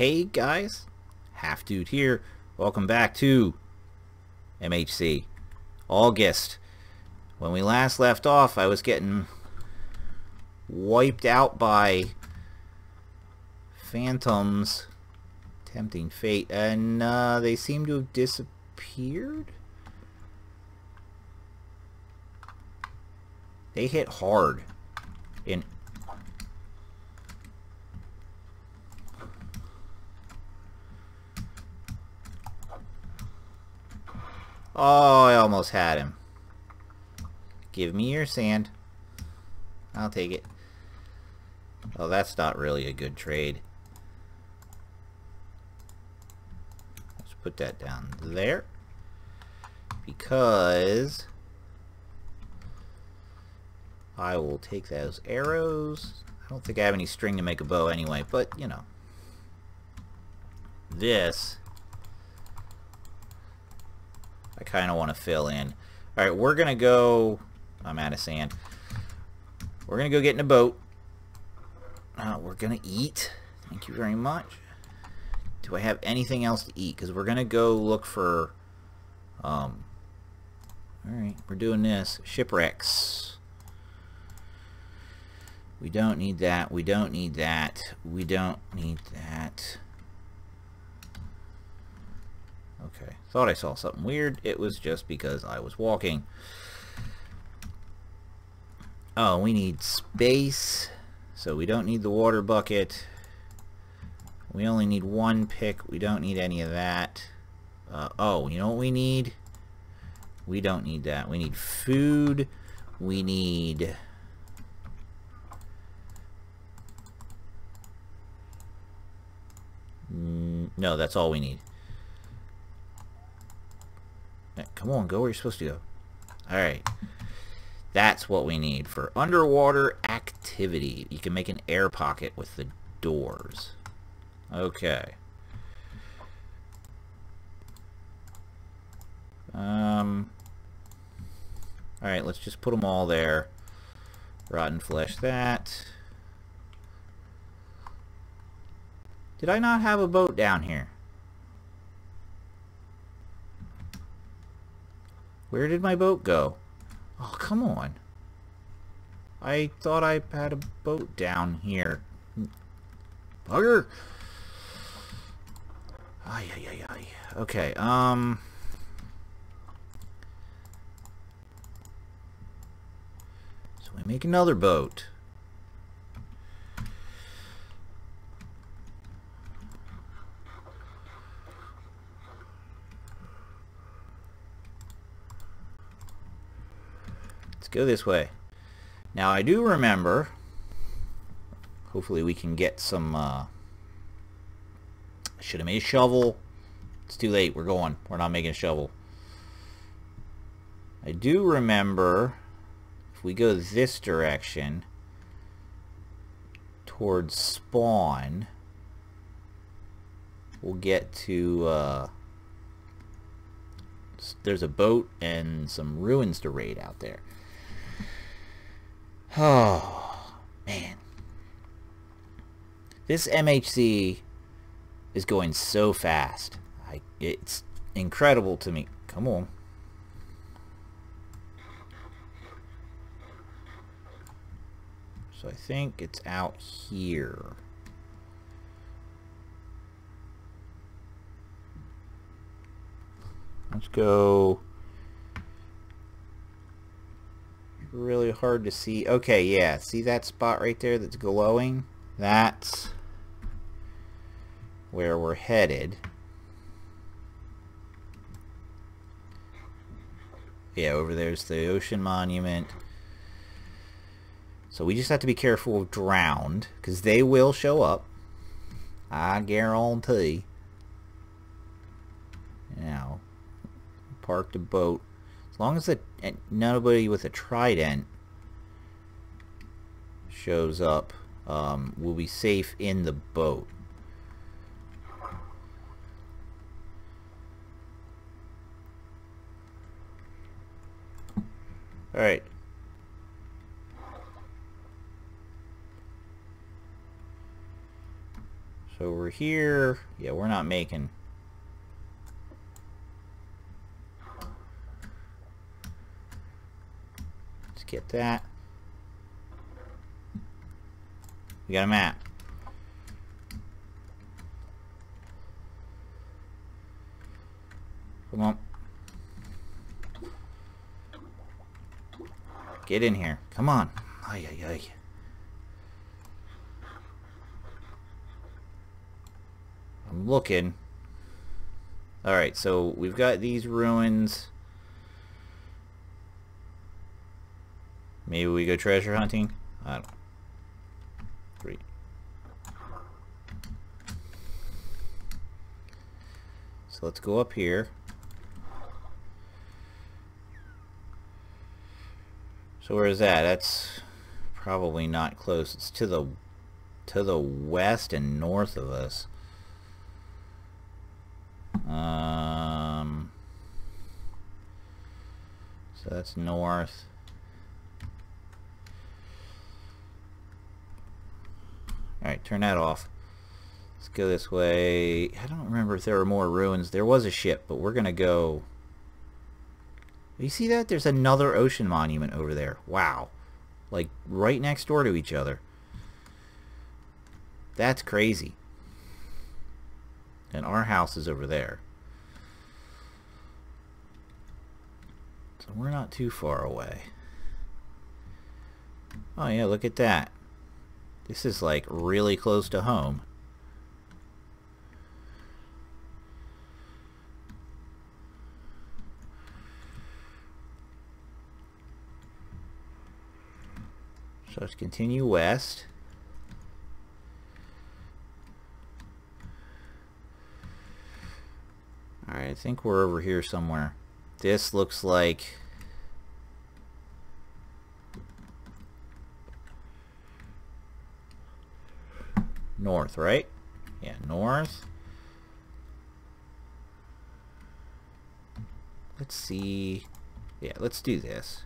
Hey guys, Half Dude here. Welcome back to MHC. August. When we last left off, I was getting wiped out by phantoms. Tempting fate. And uh, they seem to have disappeared? They hit hard. In Oh, I almost had him. Give me your sand. I'll take it. Oh, that's not really a good trade. Let's put that down there. Because I will take those arrows. I don't think I have any string to make a bow anyway, but, you know. This I kind of want to fill in. Alright, we're going to go... I'm out of sand. We're going to go get in a boat. Uh, we're going to eat. Thank you very much. Do I have anything else to eat? Because we're going to go look for... Um, Alright, we're doing this. Shipwrecks. We don't need that. We don't need that. We don't need that. Okay. Thought I saw something weird. It was just because I was walking. Oh, we need space. So we don't need the water bucket. We only need one pick. We don't need any of that. Uh, oh, you know what we need? We don't need that. We need food. We need... No, that's all we need. Come on, go where you're supposed to go. Alright. That's what we need for underwater activity. You can make an air pocket with the doors. Okay. Um. Alright, let's just put them all there. Rotten flesh that. Did I not have a boat down here? Where did my boat go? Oh, come on. I thought I had a boat down here. Bugger! Ay, ay, ay, ay. Okay, um... So we make another boat. Go this way. Now I do remember, hopefully we can get some, uh, should have made a shovel. It's too late, we're going. We're not making a shovel. I do remember, if we go this direction, towards spawn, we'll get to, uh, there's a boat and some ruins to raid out there. Oh, man. This MHC is going so fast. I, it's incredible to me. Come on. So I think it's out here. Let's go really hard to see. Okay, yeah. See that spot right there that's glowing? That's where we're headed. Yeah, over there's the ocean monument. So we just have to be careful of drowned, because they will show up. I guarantee. Now, park the boat long as the, nobody with a trident shows up, um, we'll be safe in the boat. Alright. So we're here. Yeah, we're not making... get that. We got a map. Come on. Get in here. Come on. Ay, ay, ay. I'm looking. Alright, so we've got these ruins. Maybe we go treasure hunting? I don't Three. So let's go up here. So where is that? That's probably not close. It's to the to the west and north of us. Um, so that's north. Alright, turn that off. Let's go this way. I don't remember if there were more ruins. There was a ship, but we're going to go you see that? There's another ocean monument over there. Wow. Like, right next door to each other. That's crazy. And our house is over there. So we're not too far away. Oh yeah, look at that. This is like really close to home. So let's continue west. Alright, I think we're over here somewhere. This looks like... North, right? Yeah, north. Let's see... Yeah, let's do this.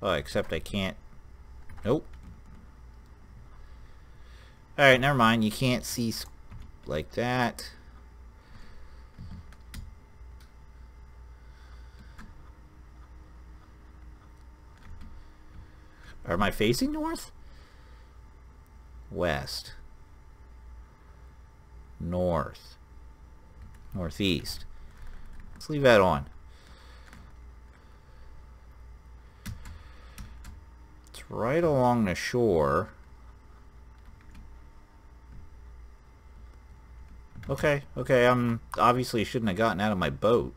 Oh, except I can't... Nope. Alright, never mind. You can't see like that. Am I facing north? West. North. Northeast. Let's leave that on. It's right along the shore. Okay, okay, I'm obviously shouldn't have gotten out of my boat.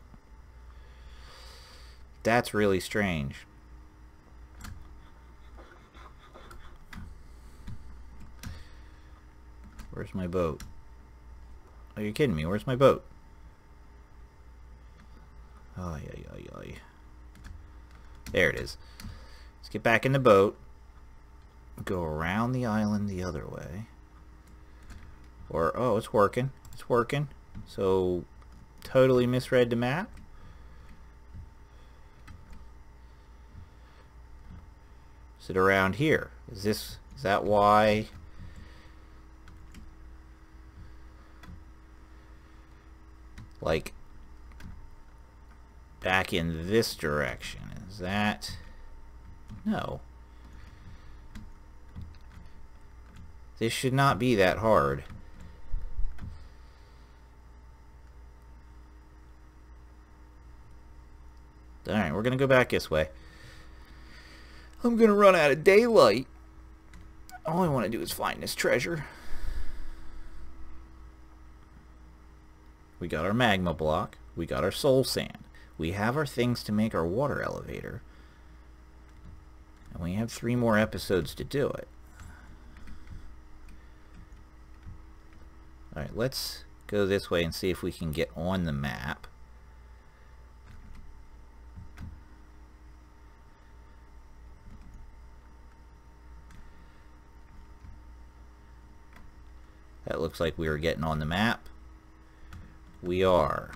That's really strange. Where's my boat? Are you kidding me? Where's my boat? Oh, yeah, yeah, yeah. There it is. Let's get back in the boat go around the island the other way. Or, oh, it's working. It's working. So, totally misread the map. Is it around here? Is this, is that why... Like, back in this direction. Is that... No. This should not be that hard. Alright, we're going to go back this way. I'm going to run out of daylight. All I want to do is find this treasure. We got our magma block. We got our soul sand. We have our things to make our water elevator. And we have three more episodes to do it. Alright, let's go this way and see if we can get on the map. That looks like we are getting on the map we are.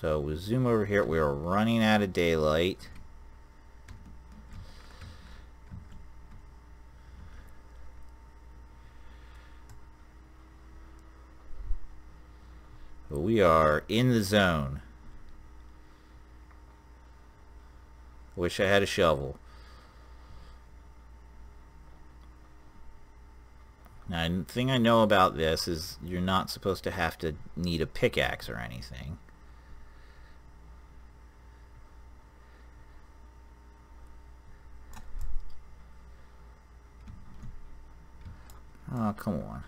So we zoom over here. We are running out of daylight. But we are in the zone. Wish I had a shovel. Now, the thing I know about this is you're not supposed to have to need a pickaxe or anything. Oh, come on.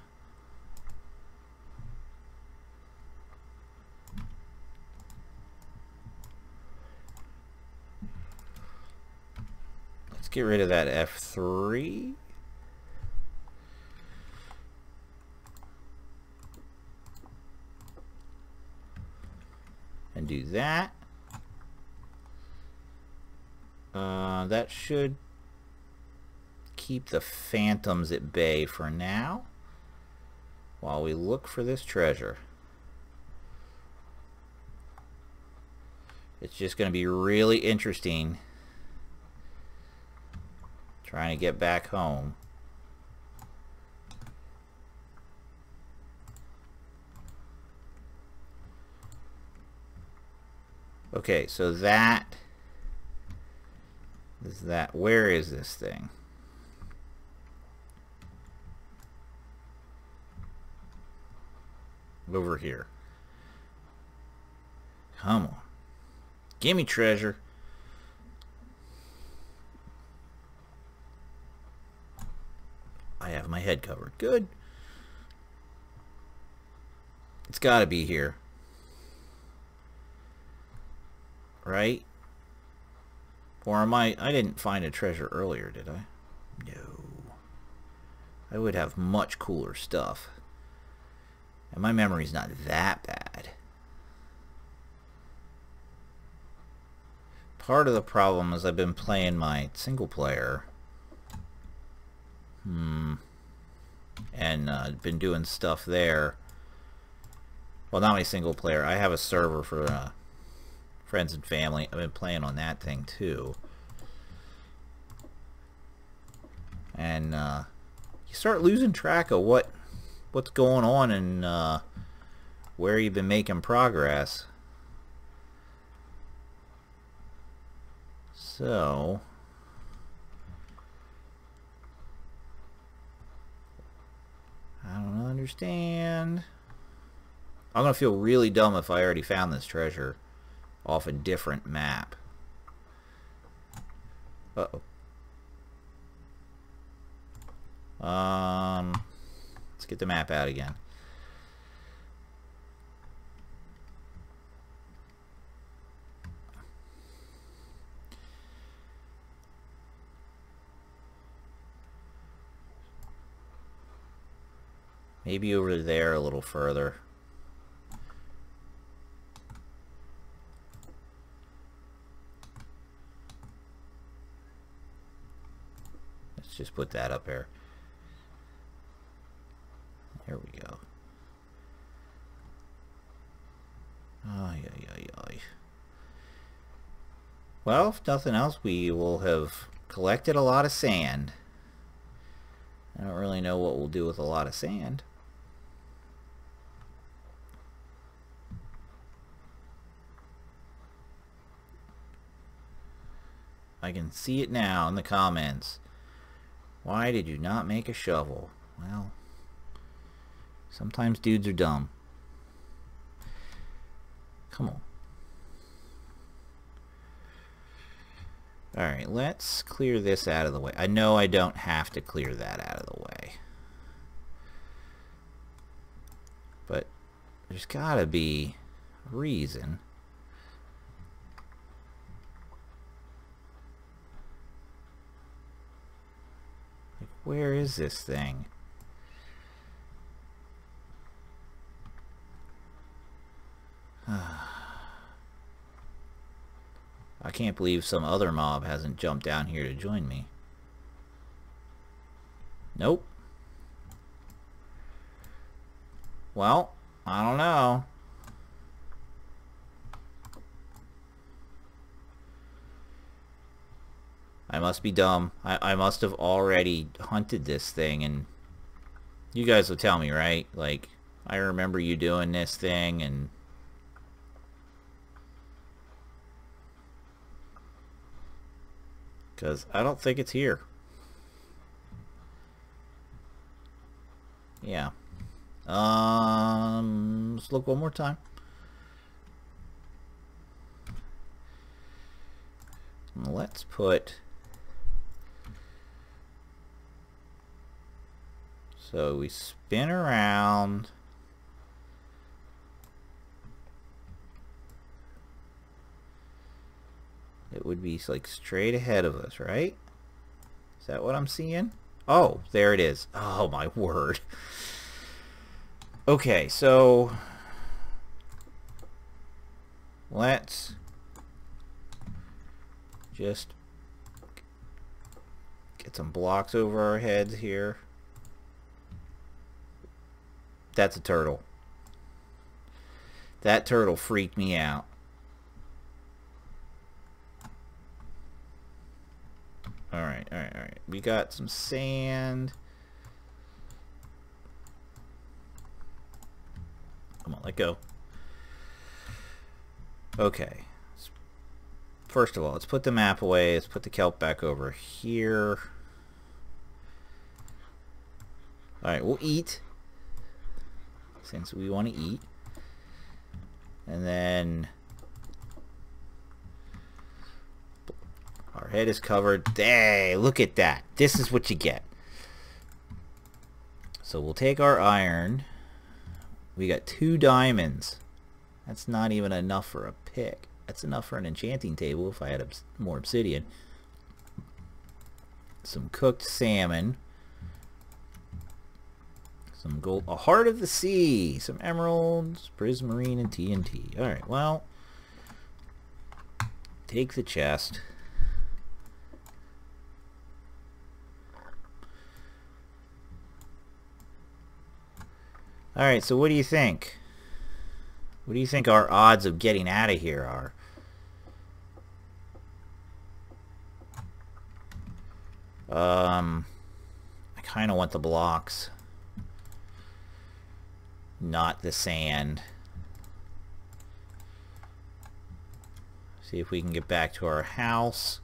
Let's get rid of that F3. That. Uh, that should keep the phantoms at bay for now while we look for this treasure. It's just going to be really interesting trying to get back home. Okay, so that is that. Where is this thing? over here. Come on. Give me treasure. I have my head covered. Good. It's got to be here. Right? Or am I... I didn't find a treasure earlier, did I? No. I would have much cooler stuff. And my memory's not that bad. Part of the problem is I've been playing my single player. Hmm. And uh, been doing stuff there. Well, not my single player. I have a server for uh, friends and family. I've been playing on that thing too. And uh, you start losing track of what what's going on and uh, where you've been making progress. So, I don't understand. I'm going to feel really dumb if I already found this treasure off a different map. Uh-oh. Um... Let's get the map out again. Maybe over there a little further. Just put that up there. Here we go. Ay, ay, ay, ay. Well, if nothing else, we will have collected a lot of sand. I don't really know what we'll do with a lot of sand. I can see it now in the comments. Why did you not make a shovel? Well, Sometimes dudes are dumb. Come on. Alright, let's clear this out of the way. I know I don't have to clear that out of the way. But there's gotta be a reason. Like, where is this thing? I can't believe some other mob hasn't jumped down here to join me. Nope. Well, I don't know. I must be dumb. I, I must have already hunted this thing and you guys will tell me, right? Like, I remember you doing this thing and... Because I don't think it's here. Yeah. Um, let's look one more time. Let's put So we spin around... It would be like straight ahead of us, right? Is that what I'm seeing? Oh, there it is. Oh my word. Okay, so let's just get some blocks over our heads here. That's a turtle. That turtle freaked me out. Alright, alright, alright. We got some sand. Come on, let go. Okay. First of all, let's put the map away. Let's put the kelp back over here. Alright, we'll eat. Since we want to eat. And then Our head is covered. Hey, look at that. This is what you get. So we'll take our iron. We got two diamonds. That's not even enough for a pick. That's enough for an enchanting table if I had more obsidian. Some cooked salmon. Some gold. A heart of the sea. Some emeralds, prismarine, and TNT. Alright, well. Take the chest. Alright, so what do you think? What do you think our odds of getting out of here are? Um, I kind of want the blocks. Not the sand. See if we can get back to our house.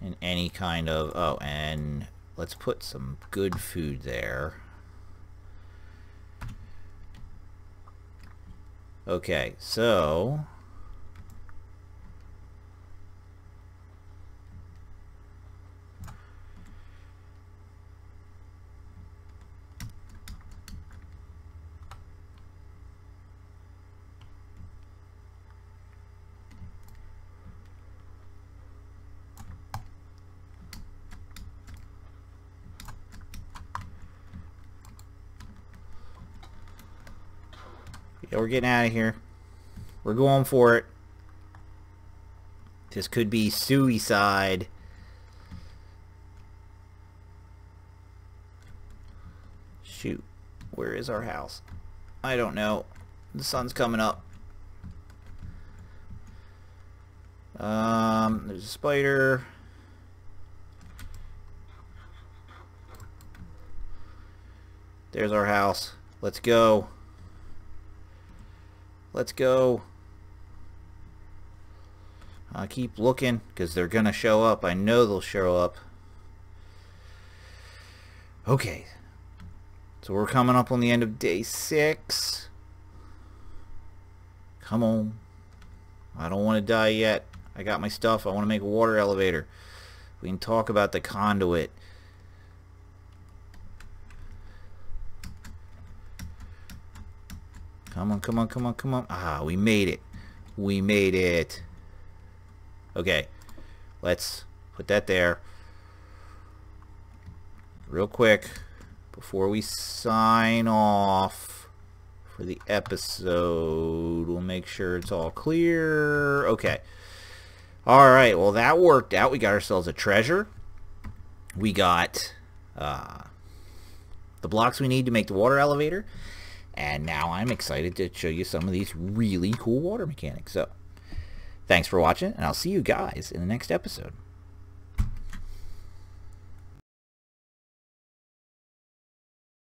And any kind of... Oh, and let's put some good food there. Okay, so... Yeah, we're getting out of here. We're going for it. This could be suicide. Shoot. Where is our house? I don't know. The sun's coming up. Um, there's a spider. There's our house. Let's go. Let's go. I keep looking because they're going to show up. I know they'll show up. Okay. So we're coming up on the end of day six. Come on. I don't want to die yet. I got my stuff. I want to make a water elevator. We can talk about the conduit. Come on, come on, come on, come on. Ah, we made it. We made it. Okay. Let's put that there. Real quick. Before we sign off for the episode, we'll make sure it's all clear. Okay. Alright, well that worked out. We got ourselves a treasure. We got uh, the blocks we need to make the water elevator. And now I'm excited to show you some of these really cool water mechanics. So, thanks for watching, and I'll see you guys in the next episode.